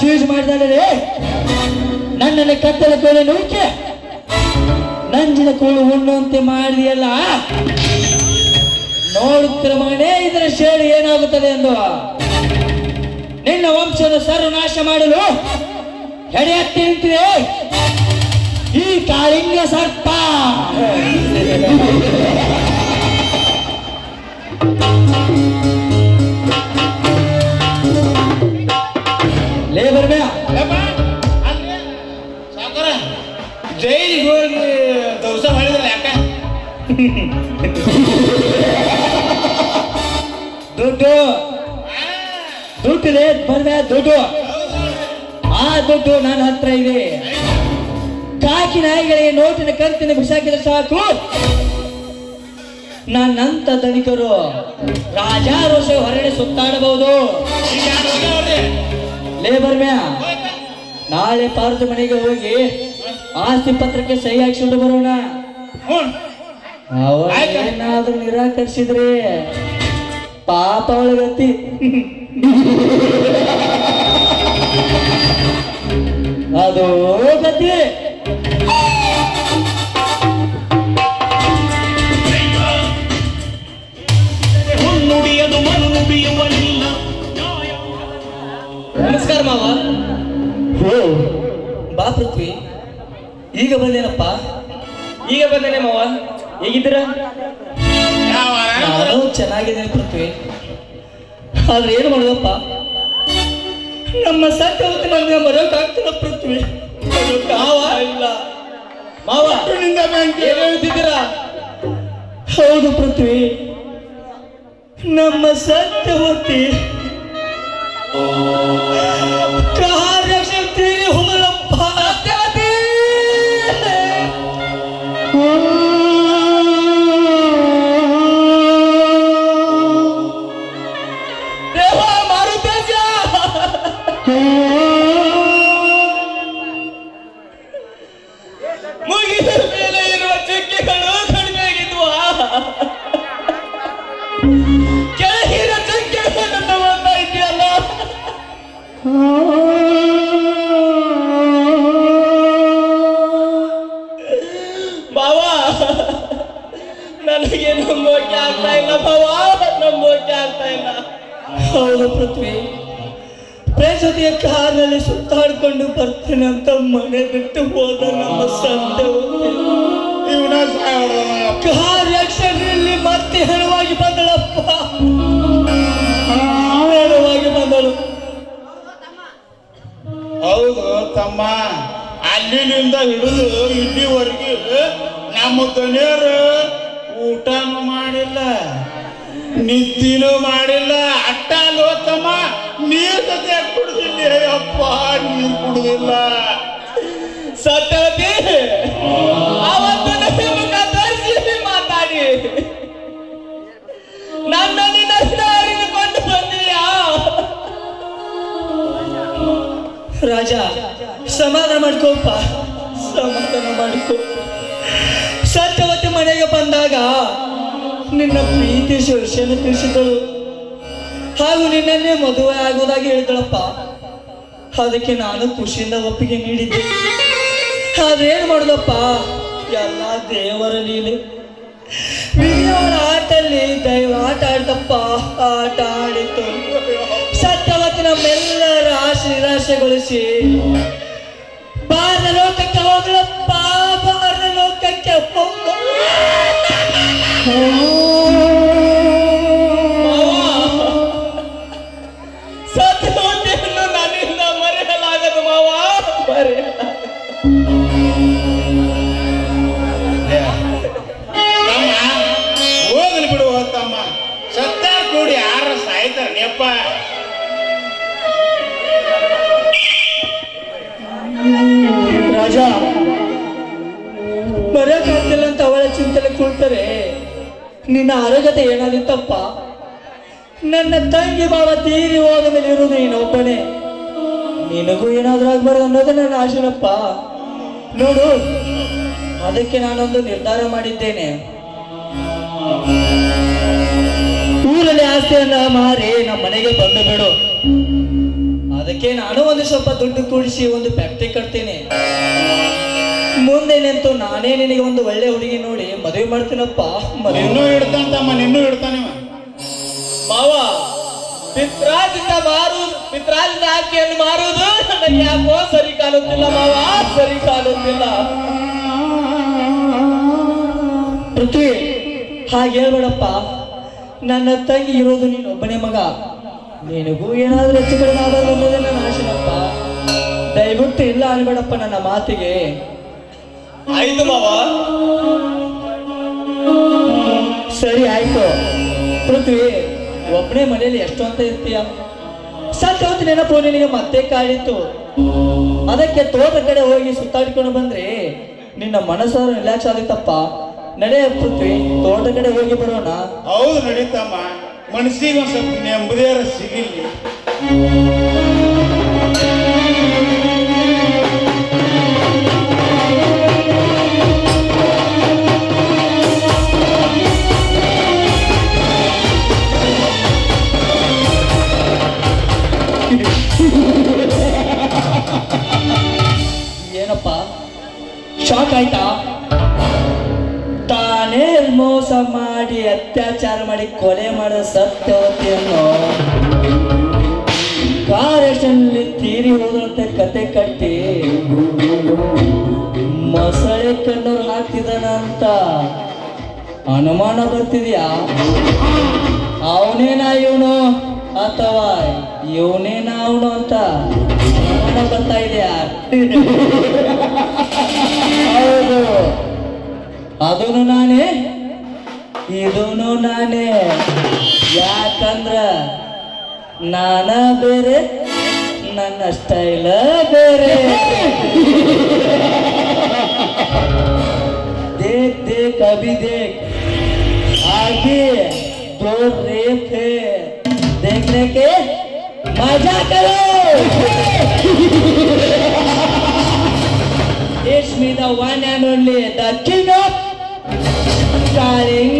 ಸ್ವೀಜ್ ಮಾಡಿದಾರೆ ನನ್ನನ್ನು ಕತ್ತಲ ಕೋಲೆ ನೂಕೆ ನಂಜಿನ ಕೋಳು ಉಣ್ಣುವಂತೆ ಮಾಡಿದೆಯಲ್ಲ. ನೋಡುತ್ತಿರ ಮಗನೇ, ಇದರ ಶೇಳು ಏನಾಗುತ್ತದೆ ಎಂದು. ನಿನ್ನ ವಂಶದ ಸರ್ವನಾಶ ಮಾಡಲು ಹೆಡೆ ಹತ್ತಿ ನಿಂತಿದೆ ಈ ಕಾಳಿಂಗ ಸರ್ಪ. ದುಡ್ಡು. ದುಡ್ಡಿದೆ ಬಂದ್ರೆ ದುಡ್ಡು. ಆ ದುಡ್ಡು ನನ್ನ ಹತ್ರ ಇದೆ. ಕಾಕಿ ನಾಯಿಗಳಿಗೆ ನೋಟಿನ ಕಂತಿನ ಬಿಸಾಕಿದ್ರೆ ಸಾಕು. ನನ್ನಂತ ಧನಿಕರು ರಾಜಾರೋಷ ಹೊರಗಡೆ ಸುತ್ತಾಡಬಹುದು? ಲೇಬರ್ ಮ್ಯಾ ನಾಳೆ ಪಾರ್ದ ಮನೆಗೆ ಹೋಗಿ ಆಸ್ತಿ ಪತ್ರಕ್ಕೆ ಸಹಿ ಹಾಕ್ಸ್ಕೊಂಡು ಬರೋಣ. ಏನಾದ್ರೂ ನಿರಾಕರಿಸಿದ್ರೆ ಪಾಪ ಒಳಗತ್ತಿ ಅದು ಗತಿ. ಮನುನುಡಿಯುವನಿಲ್ಲ ನಮಸ್ಕಾರ ಮಾವ. ಹೋ. ಬಾ ಪೃಥ್ವಿ. ಈಗ ಬಂದೇನಪ್ಪ? ಈಗ ಬಂದೇನೆ ಮಾವ. ಹೇಗಿದ್ದೀರ? ನಾನು ಚೆನ್ನಾಗಿದ್ದೇನೆ ಪೃಥ್ವಿ ಆದ್ರೆ ಏನು ಮಾಡೋದಪ್ಪ ನಮ್ಮ ಸತ್ಯವತ್ತು ನಮ್ಗೆ ಬರೋಕಾಗ್ತಿಲ್ಲ ಪೃಥ್ವಿ. ಮಾವ ಇಲ್ಲ. ಮಾವ ನಿಂದ ಏನ್ ಹೇಳ್ತಿದ್ದೀರಾ? ಹೌದು ಪೃಥ್ವಿ. ನಮ್ಮ ಸತ್ಯವತಿ ಕಾರ್ಯಶಕ್ತಿ ಬರ್ತೇನೆ ಮನೆ ಬಿಟ್ಟು ಹೋದ ನಮ್ಮ ಸಂತೆ ಇವನ ಇಲ್ಲಿ ಮತ್ತೆ ಹೆಣವಾಗಿ ಬಂದಳಪ್ಪ. ಹೆಣವಾಗಿ ಬಂದಳು. ಹೌದು ತಮ್ಮ, ಅಲ್ಲಿನಿಂದ ಹಿಡಿದು ಇಲ್ಲಿವರೆಗೆ ನಮ್ಮ ದನಿಯರು ಊಟನೂ ಮಾಡಿಲ್ಲ, ನಿದ್ದಿನೂ ಮಾಡಿಲ್ಲ, ಅಟ್ಟ ಅಲ್ವ ತಮ್ಮ? ನೀರು ಕುಡಿದಿಲ್ಲ ಕುಡ್ದಿಲ್ಲ ಅಪ್ಪ ನೀರು ಕುಡ್ದಿಲ್ಲ. ಸತ್ಯವತಿ ಅವತ್ತು ನಿಮಗೆ ತರಿಸಿ ಮಾತಾಡಿ. ನನ್ನ ನಿನ್ನ ಹಿಡಿದುಕೊಂಡು ಬಂದೀಯಾ? ರಾಜ, ಸಮಾಧಾನ ಮಾಡ್ಕೋಪ್ಪ ಸಮಾಧಾನ ಮಾಡ್ಕೋ. ಸತ್ಯವತಿ ಮನೆಗೆ ಬಂದಾಗ ನಿನ್ನ ಪ್ರೀತಿ ಶಿವಶನ ತಿಳಿಸಿದಳು ಹಾಗೂ ನಿನ್ನನ್ನೇ ಮದುವೆ ಆಗೋದಾಗಿ ಹೇಳಿದಳಪ್ಪ. ಅದಕ್ಕೆ ನಾನು ಖುಷಿಯಿಂದ ಒಪ್ಪಿಗೆ ನೀಡಿದ್ದೆ. ಅದೇನು ಮಾಡುದಪ್ಪ? ಎಲ್ಲ ದೇವರ ಲೀಲೆ. ಆಟಲ್ಲಿ ದೈವ ಆಟ ಆಡ್ತಪ್ಪ ಆಟ ಆಡಿತು ಸತ್ಯವತಿ ನಮ್ಮೆಲ್ಲರ ಆಸೆ ನಿನ್ನ ಆರೋಗ್ಯತೆ ಏನಾದಿತ್ತಪ್ಪ? ನನ್ನ ತಂಗಿ ಬಾವ ತೀರಿ ಹೋದ ಮೇಲೆ ಇರುವುದು ನೀನೊಬ್ಬನೇ ನಿನಗೂ ಏನಾದ್ರೂ ಆಗ್ಬಾರ್ದು ಅನ್ನೋದು ನನ್ನ ಆಶನಪ್ಪ. ನೋಡು, ಅದಕ್ಕೆ ನಾನೊಂದು ನಿರ್ಧಾರ ಮಾಡಿದ್ದೇನೆ. ಊರಲ್ಲಿ ಆಸ್ತಿಯನ್ನ ಮಾರಿ ನಮ್ಮ ಮನೆಗೆ ಬಂದು ಬಿಡು. ಅದಕ್ಕೆ ನಾನು ಒಂದು ಸ್ವಲ್ಪ ದುಡ್ಡು ಕೂಡಿಸಿ ಒಂದು ಫ್ಯಾಕ್ಟ್ರಿ ಕಟ್ತೀನಿ. ಮುಂದೆ ನಿಂತು ನಾನೇ ನಿನಗೆ ಒಂದು ಒಳ್ಳೆ ಹುಡುಗಿ ನೋಡಿ ಮದುವೆ ಮಾಡ್ತೀನಪ್ಪ. ಮದುವೆ ನಿನ್ನೂ ಇಡ್ತಾನ ತಮ್ಮ ನಿನ್ನೂ ಇಡ್ತಾನಿವ ಮಾವ ಪಿತ್ರಾಜಿತ ಮಾರು ಪಿತ್ರಾಜಿತ ಆಕೆಯನ್ನು ಮಾರುವುದು ನನಗೆ ಯಾಕೋ ಸರಿ ಕಾಣುತ್ತಿಲ್ಲ ಮಾವ ಸರಿ ಕಾಣುತ್ತಿಲ್ಲ. ಪೃಥ್ವಿ ಹಾಗೆ ಹೇಳ್ಬೇಡಪ್ಪ. ನನ್ನ ತಂಗಿ ಇರೋದು ನೀನು ಒಬ್ಬನೇ ಮಗ. ನಿನಗೂ ಏನಾದ್ರೂ ಹೆಚ್ಚು ಕಡಿಮೆ ಆಗೋದು ಅನ್ನೋದನ್ನ ಆಶೆನಪ್ಪ. ದಯವಿಟ್ಟು ಇಲ್ಲ ಅನ್ಬೇಡಪ್ಪ ನನ್ನ ಮಾತಿಗೆ. ಆಯ್ತು ಮಾವ. ಸರಿ ಆಯ್ತು. ಪೃಥ್ವಿ ಒಬ್ಬನೇ ಮನೇಲಿ ಎಷ್ಟು ಅಂತ ಇರ್ತೀಯ? ಸತ್ ಹೊತ್ತು ನೆನಪು ನಿನಗೆ ಮತ್ತೆ ಕಾಡಿತ್ತು ಅದಕ್ಕೆ ತೋಟ ಕಡೆ ಹೋಗಿ ಸುತ್ತಾಡ್ಕೊಂಡು ಬಂದ್ರೆ ನಿನ್ನ ಮನಸ್ಸು ರಿಲ್ಯಾಕ್ಸ್ ಆಗುತ್ತಪ್ಪ. ನಡೆ ಪೃಥ್ವಿ ತೋಟ ಕಡೆ ಹೋಗಿ ಬರೋಣ. ಹೌದು ನಡೀತಮ್ಮ. ಮನಸ್ಸಿಗೆ ಒಂದ್ ಸ್ವಲ್ಪ ನೆಮ್ಮದಿಯಾರ ಸಿಗಿಲ್ಲಿ ಶಾಕ್ ಆಯ್ತಾ? ತಾನೇ ಮೋಸ ಮಾಡಿ ಅತ್ಯಾಚಾರ ಮಾಡಿ ಕೊಲೆ ಮಾಡಿದ ಸತ್ಯವತಿಯನ್ನು ಕಾರ್ ಆಕ್ಸಿಡೆಂಟ್ನಲ್ಲಿ ತೀರಿ ಹೋದಂತೆ ಕತೆ ಕಟ್ಟಿ ಮೊಸಳೆ ಕಣ್ಣು ಹಾಕಿದಾನ ಅಂತ ಅನುಮಾನ ಬರ್ತಿದ್ಯಾ? ಅವನೇನಾ ಇವನು? ಅಥವಾ ಇವನೇನಾ ಅವನು ಅಂತ ಅನುಮಾನ ಬರ್ತಾ ಇದೆಯಾ? ಅದೂನು ನಾನೇ ಇದೂನು ನಾನೇ ಯಾಕಂದ್ರ ನಾನ ಬೇರೆ ನನ್ನ ಸ್ಟೈಲ ಬೇರೆ देख देख अभी देख आगे दो रेप है देखने के मजा करो It's me the one and only the king of shining.